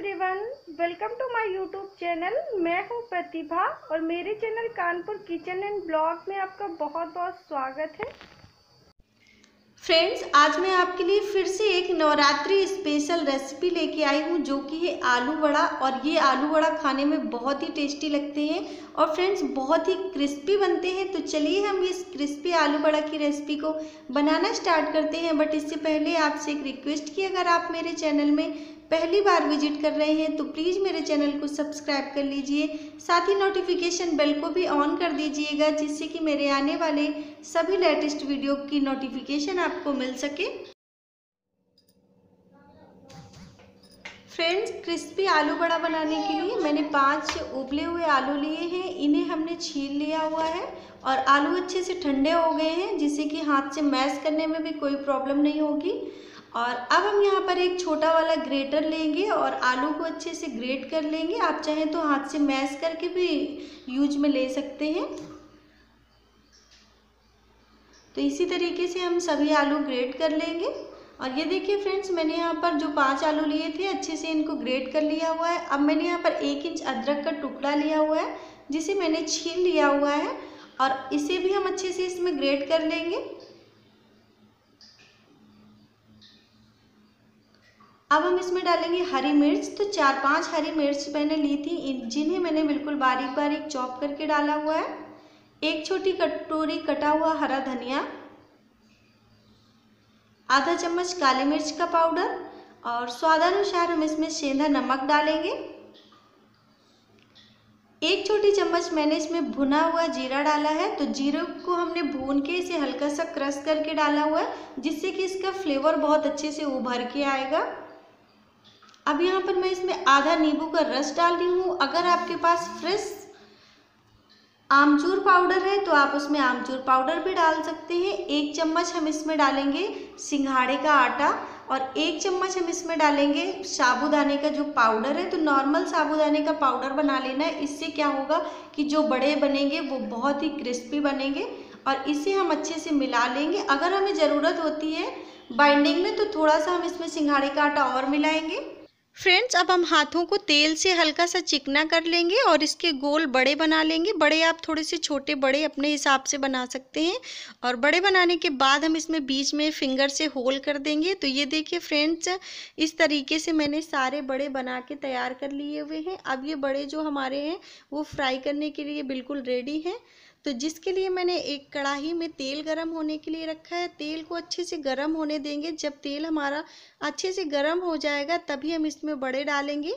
Everyone welcome to my YouTube channel मैं हूँ प्रतिभा और मेरे channel Kanpur kitchen and blog में आपका बहुत बहुत स्वागत है। फ्रेंड्स आज मैं आपके लिए फिर से एक नवरात्रि स्पेशल रेसिपी लेके आई हूँ, जो कि है आलू वड़ा। और ये आलू वड़ा खाने में बहुत ही टेस्टी लगते हैं। और फ्रेंड्स बहुत ही क्रिस्पी बनते हैं। तो चलिए हम इस क्रिस्पी आलू वड़ा की रेसिपी को बनाना स्टार्ट करते हैं। बट इससे पहले आपसे एक रिक्वेस्ट की अगर आप मेरे चैनल में पहली बार विज़िट कर रहे हैं तो प्लीज़ मेरे चैनल को सब्सक्राइब कर लीजिए। साथ ही नोटिफिकेशन बेल को भी ऑन कर दीजिएगा, जिससे कि मेरे आने वाले सभी लेटेस्ट वीडियो की नोटिफिकेशन आपको मिल सके। फ्रेंड्स क्रिस्पी आलू बड़ा बनाने के लिए मैंने पाँच उबले हुए आलू लिए हैं। इन्हें हमने छील लिया हुआ है और आलू अच्छे से ठंडे हो गए हैं, जिससे कि हाथ से मैश करने में भी कोई प्रॉब्लम नहीं होगी। और अब हम यहाँ पर एक छोटा वाला ग्रेटर लेंगे और आलू को अच्छे से ग्रेट कर लेंगे। आप चाहें तो हाथ से मैश करके भी यूज़ में ले सकते हैं। तो इसी तरीके से हम सभी आलू ग्रेट कर लेंगे। और ये देखिए फ्रेंड्स मैंने यहाँ पर जो पाँच आलू लिए थे, अच्छे से इनको ग्रेट कर लिया हुआ है। अब मैंने यहाँ पर एक इंच अदरक का टुकड़ा लिया हुआ है, जिसे मैंने छील लिया हुआ है। और इसे भी हम अच्छे से इसमें ग्रेट कर लेंगे। अब हम इसमें डालेंगे हरी मिर्च। तो चार पाँच हरी मिर्च मैंने ली थी जिन्हें मैंने बिल्कुल बारीक बारीक चॉप करके डाला हुआ है। एक छोटी कटोरी कटा हुआ हरा धनिया, आधा चम्मच काली मिर्च का पाउडर और स्वादानुसार हम इसमें सेंधा नमक डालेंगे। एक छोटी चम्मच मैंने इसमें भुना हुआ जीरा डाला है। तो जीरे को हमने भून के इसे हल्का सा क्रश करके डाला हुआ है, जिससे कि इसका फ्लेवर बहुत अच्छे से उभर के आएगा। अब यहाँ पर मैं इसमें आधा नींबू का रस डाल रही हूँ। अगर आपके पास फ्रेश आमचूर पाउडर है तो आप उसमें आमचूर पाउडर भी डाल सकते हैं। एक चम्मच हम इसमें डालेंगे सिंघाड़े का आटा और एक चम्मच हम इसमें डालेंगे साबुदाने का जो पाउडर है। तो नॉर्मल साबुदाने का पाउडर बना लेना है। इससे क्या होगा कि जो बड़े बनेंगे, वो बहुत ही क्रिस्पी बनेंगे और इसे हम अच्छे से मिला लेंगे। अगर हमें ज़रूरत होती है बाइंडिंग में तो थोड़ा सा हम इसमें सिंघाड़े का आटा और मिलाएँगे। फ्रेंड्स अब हम हाथों को तेल से हल्का सा चिकना कर लेंगे और इसके गोल बड़े बना लेंगे। बड़े आप थोड़े से छोटे बड़े अपने हिसाब से बना सकते हैं। और बड़े बनाने के बाद हम इसमें बीच में फिंगर से होल कर देंगे। तो ये देखिए फ्रेंड्स इस तरीके से मैंने सारे बड़े बना के तैयार कर लिए हुए हैं। अब ये बड़े जो हमारे हैं, वो फ्राई करने के लिए बिल्कुल रेडी हैं। तो जिसके लिए मैंने एक कढ़ाई में तेल गरम होने के लिए रखा है तेल को अच्छे से गरम होने देंगे। जब तेल हमारा अच्छे से गरम हो जाएगा तभी हम इसमें बड़े डालेंगे।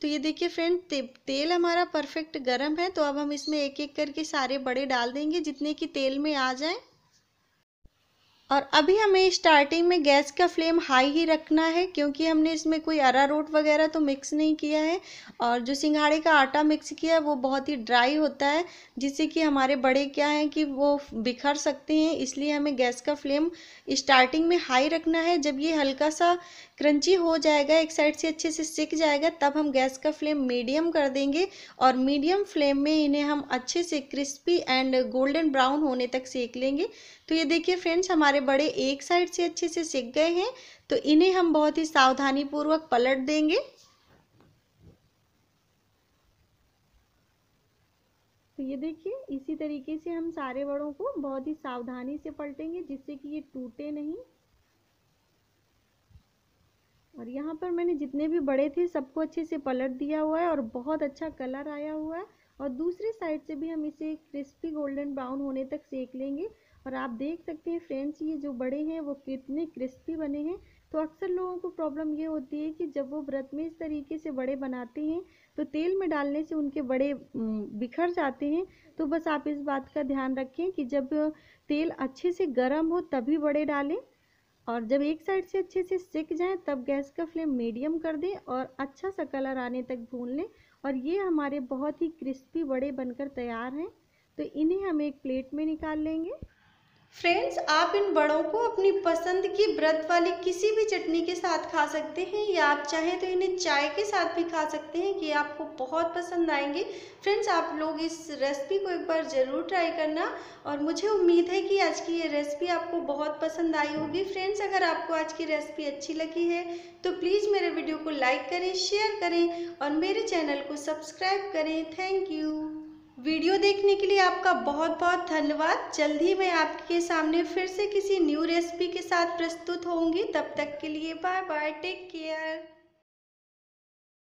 तो ये देखिए फ्रेंड ते, तेल हमारा परफेक्ट गरम है तो अब हम इसमें एक एक करके सारे बड़े डाल देंगे जितने कि तेल में आ जाए। और अभी हमें स्टार्टिंग में गैस का फ्लेम हाई ही रखना है, क्योंकि हमने इसमें कोई अरारोट वगैरह तो मिक्स नहीं किया है। और जो सिंघाड़े का आटा मिक्स किया है, वो बहुत ही ड्राई होता है, जिससे कि हमारे बड़े क्या हैं कि वो बिखर सकते हैं, इसलिए हमें गैस का फ्लेम स्टार्टिंग में हाई रखना है। जब ये हल्का सा क्रंची हो जाएगा, एक साइड से अच्छे से सिक जाएगा, तब हम गैस का फ्लेम मीडियम कर देंगे और मीडियम फ्लेम में इन्हें हम अच्छे से क्रिस्पी एंड गोल्डन ब्राउन होने तक सेक लेंगे। तो ये देखिए फ्रेंड्स हमारे बड़े एक साइड से अच्छे से सिक गए हैं तो इन्हें हम बहुत ही सावधानी पूर्वक पलट देंगे। तो ये देखिए, इसी तरीके से हम सारे बड़ों को बहुत ही सावधानी से पलटेंगे, जिससे कि ये टूटे नहीं। और यहाँ पर मैंने जितने भी बड़े थे, सबको अच्छे से पलट दिया हुआ है और बहुत अच्छा कलर आया हुआ है। और दूसरी साइड से भी हम इसे क्रिस्पी गोल्डन ब्राउन होने तक सेक लेंगे। और आप देख सकते हैं फ्रेंड्स ये जो बड़े हैं, वो कितने क्रिस्पी बने हैं। तो अक्सर लोगों को प्रॉब्लम ये होती है कि जब वो व्रत में इस तरीके से बड़े बनाते हैं तो तेल में डालने से उनके बड़े बिखर जाते हैं। तो बस आप इस बात का ध्यान रखें कि जब तेल अच्छे से गर्म हो, तभी बड़े डालें। और जब एक साइड से अच्छे से सिक जाए, तब गैस का फ्लेम मीडियम कर दें और अच्छा सा कलर आने तक भून लें। और ये हमारे बहुत ही क्रिस्पी बड़े बनकर तैयार हैं। तो इन्हें हम एक प्लेट में निकाल लेंगे। फ्रेंड्स आप इन बड़ों को अपनी पसंद की व्रत वाली किसी भी चटनी के साथ खा सकते हैं या आप चाहें तो इन्हें चाय के साथ भी खा सकते हैं ये आपको बहुत पसंद आएँगे। फ्रेंड्स आप लोग इस रेसिपी को एक बार ज़रूर ट्राई करना और मुझे उम्मीद है कि आज की ये रेसिपी आपको बहुत पसंद आई होगी। फ्रेंड्स अगर आपको आज की रेसिपी अच्छी लगी है तो प्लीज़ मेरे वीडियो को लाइक करें शेयर करें और मेरे चैनल को सब्सक्राइब करें। थैंक यू वीडियो देखने के लिए आपका बहुत बहुत धन्यवाद। जल्द ही मैं आपके सामने फिर से किसी न्यू रेसिपी के साथ प्रस्तुत होंगी। तब तक के लिए बाय बाय टेक केयर